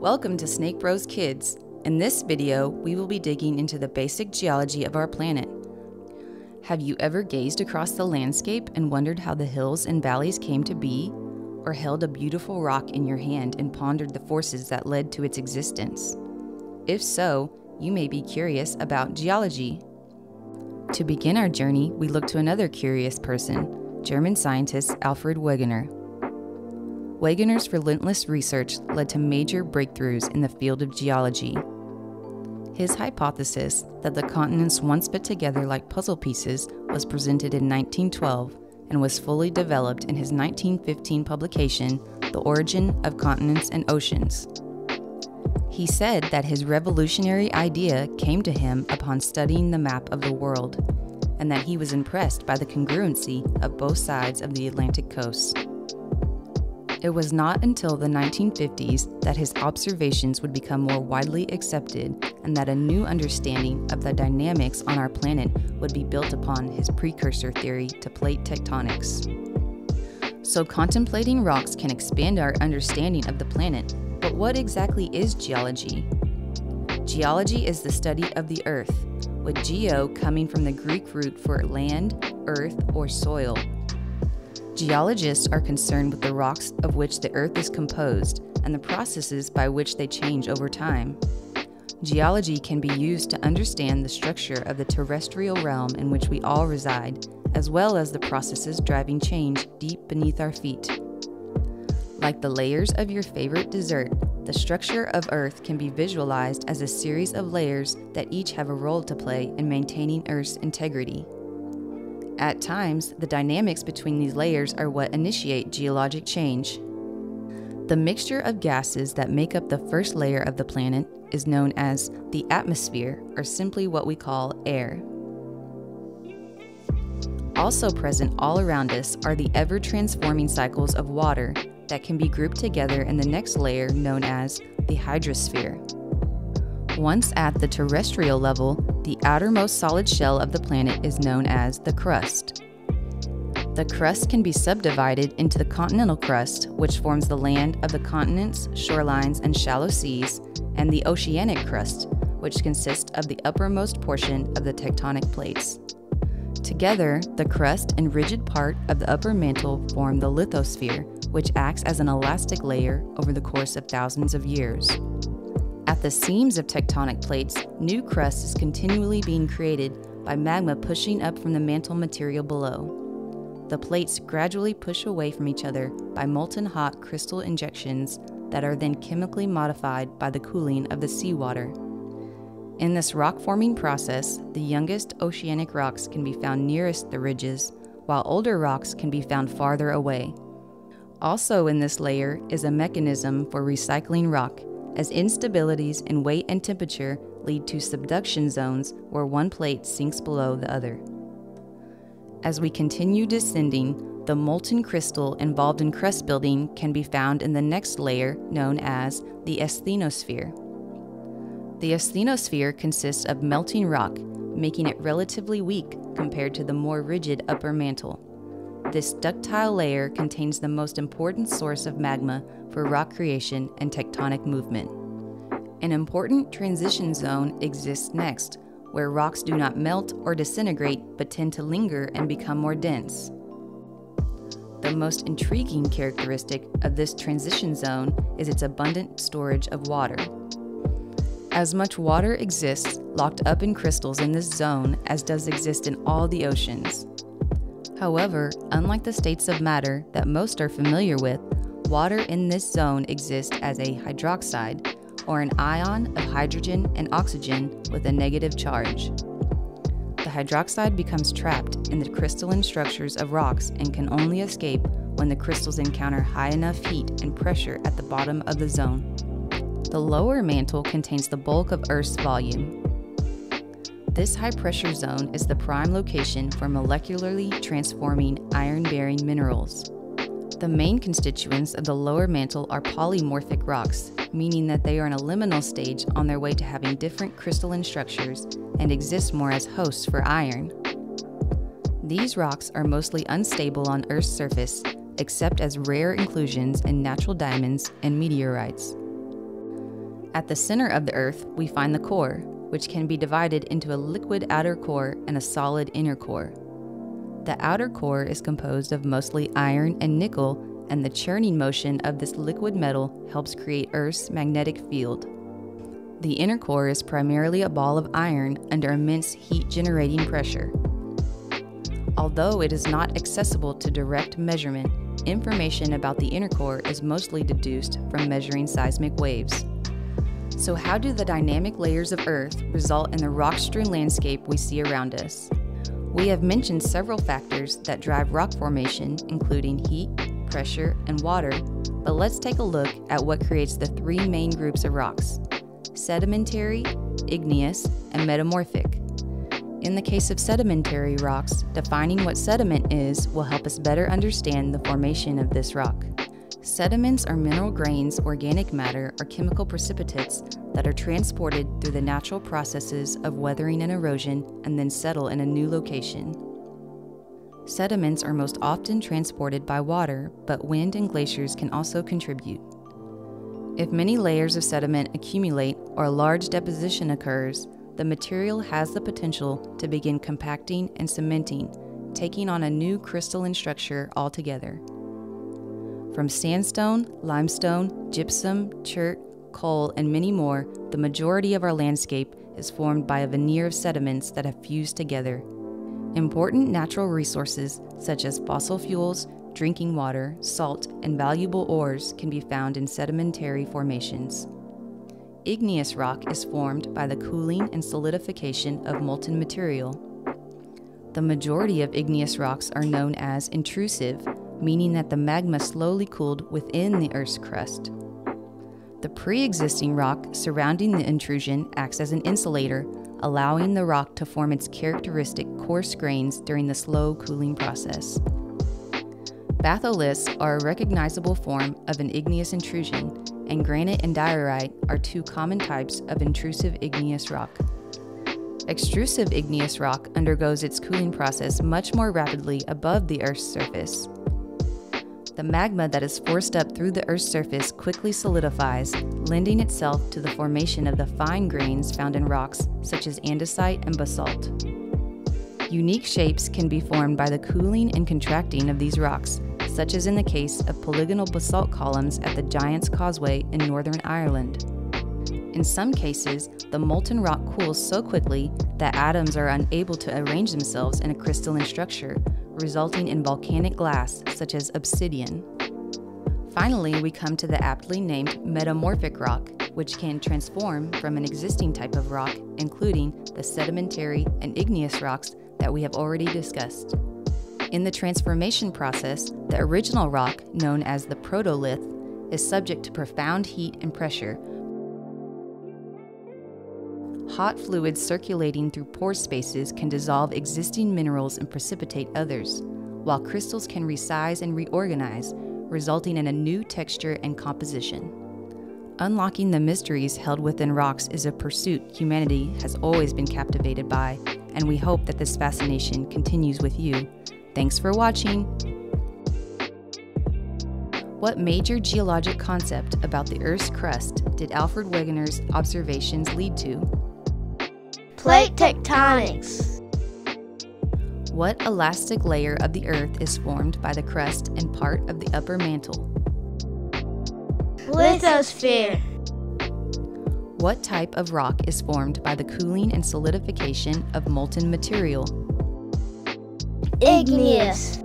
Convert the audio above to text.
Welcome to Snake Bros Kids. In this video, we will be digging into the basic geology of our planet. Have you ever gazed across the landscape and wondered how the hills and valleys came to be? Or held a beautiful rock in your hand and pondered the forces that led to its existence? If so, you may be curious about geology. To begin our journey, we look to another curious person, German scientist Alfred Wegener. Wegener's relentless research led to major breakthroughs in the field of geology. His hypothesis that the continents once fit together like puzzle pieces was presented in 1912 and was fully developed in his 1915 publication, The Origin of Continents and Oceans. He said that his revolutionary idea came to him upon studying the map of the world, and that he was impressed by the congruency of both sides of the Atlantic coast. It was not until the 1950s that his observations would become more widely accepted and that a new understanding of the dynamics on our planet would be built upon his precursor theory to plate tectonics. So, contemplating rocks can expand our understanding of the planet, but what exactly is geology? Geology is the study of the earth, with geo coming from the Greek root for land, earth, or soil, Geologists are concerned with the rocks of which the Earth is composed and the processes by which they change over time. Geology can be used to understand the structure of the terrestrial realm in which we all reside, as well as the processes driving change deep beneath our feet. Like the layers of your favorite dessert, the structure of Earth can be visualized as a series of layers that each have a role to play in maintaining Earth's integrity. At times, the dynamics between these layers are what initiate geologic change. The mixture of gases that make up the first layer of the planet is known as the atmosphere, or simply what we call air. Also present all around us are the ever transforming cycles of water that can be grouped together in the next layer known as the hydrosphere. Once at the terrestrial level, the outermost solid shell of the planet is known as the crust. The crust can be subdivided into the continental crust, which forms the land of the continents, shorelines, and shallow seas, and the oceanic crust, which consists of the uppermost portion of the tectonic plates. Together, the crust and rigid part of the upper mantle form the lithosphere, which acts as an elastic layer over the course of thousands of years. At the seams of tectonic plates, new crust is continually being created by magma pushing up from the mantle material below. The plates gradually push away from each other by molten hot crystal injections that are then chemically modified by the cooling of the seawater. In this rock forming process, the youngest oceanic rocks can be found nearest the ridges, while older rocks can be found farther away. Also, in this layer is a mechanism for recycling rock as instabilities in weight and temperature lead to subduction zones where one plate sinks below the other. As we continue descending, the molten crystal involved in crust building can be found in the next layer known as the asthenosphere. The asthenosphere consists of melting rock, making it relatively weak compared to the more rigid upper mantle. This ductile layer contains the most important source of magma for rock creation and tectonic movement. An important transition zone exists next, where rocks do not melt or disintegrate but tend to linger and become more dense. The most intriguing characteristic of this transition zone is its abundant storage of water. As much water exists locked up in crystals in this zone as does exist in all the oceans. However, unlike the states of matter that most are familiar with, water in this zone exists as a hydroxide, or an ion of hydrogen and oxygen with a negative charge. The hydroxide becomes trapped in the crystalline structures of rocks and can only escape when the crystals encounter high enough heat and pressure at the bottom of the zone. The lower mantle contains the bulk of Earth's volume, this high pressure zone is the prime location for molecularly transforming iron bearing minerals. The main constituents of the lower mantle are polymorphic rocks, meaning that they are in a liminal stage on their way to having different crystalline structures and exist more as hosts for iron. These rocks are mostly unstable on Earth's surface, except as rare inclusions in natural diamonds and meteorites. At the center of the Earth, we find the core, which can be divided into a liquid outer core and a solid inner core. The outer core is composed of mostly iron and nickel, and the churning motion of this liquid metal helps create Earth's magnetic field. The inner core is primarily a ball of iron under immense heat generating pressure. Although it is not accessible to direct measurement, information about the inner core is mostly deduced from measuring seismic waves. So, how do the dynamic layers of Earth result in the rock strewn landscape we see around us? We have mentioned several factors that drive rock formation, including heat, pressure, and water, but let's take a look at what creates the three main groups of rocks sedimentary, igneous, and metamorphic. In the case of sedimentary rocks, defining what sediment is will help us better understand the formation of this rock. Sediments are mineral grains, organic matter, or chemical precipitates that are transported through the natural processes of weathering and erosion and then settle in a new location. Sediments are most often transported by water, but wind and glaciers can also contribute. If many layers of sediment accumulate or a large deposition occurs, the material has the potential to begin compacting and cementing, taking on a new crystalline structure altogether. From sandstone, limestone, gypsum, chert, coal, and many more, the majority of our landscape is formed by a veneer of sediments that have fused together. Important natural resources such as fossil fuels, drinking water, salt, and valuable ores can be found in sedimentary formations. Igneous rock is formed by the cooling and solidification of molten material. The majority of igneous rocks are known as intrusive, meaning that the magma slowly cooled within the Earth's crust. The pre existing rock surrounding the intrusion acts as an insulator, allowing the rock to form its characteristic coarse grains during the slow cooling process. Batholiths are a recognizable form of an igneous intrusion, and granite and diorite are two common types of intrusive igneous rock. Extrusive igneous rock undergoes its cooling process much more rapidly above the Earth's surface. The magma that is forced up through the Earth's surface quickly solidifies, lending itself to the formation of the fine grains found in rocks such as andesite and basalt. Unique shapes can be formed by the cooling and contracting of these rocks, such as in the case of polygonal basalt columns at the Giant's Causeway in Northern Ireland. In some cases, the molten rock cools so quickly that atoms are unable to arrange themselves in a crystalline structure, resulting in volcanic glass such as obsidian. Finally, we come to the aptly named metamorphic rock, which can transform from an existing type of rock, including the sedimentary and igneous rocks that we have already discussed. In the transformation process, the original rock, known as the protolith, is subject to profound heat and pressure. Hot fluids circulating through pore spaces can dissolve existing minerals and precipitate others, while crystals can resize and reorganize, resulting in a new texture and composition. Unlocking the mysteries held within rocks is a pursuit humanity has always been captivated by, and we hope that this fascination continues with you. Thanks for watching. What major geologic concept about the Earth's crust did Alfred Wegener's observations lead to? Plate tectonics. What elastic layer of the Earth is formed by the crust and part of the upper mantle? Lithosphere. What type of rock is formed by the cooling and solidification of molten material? Igneous.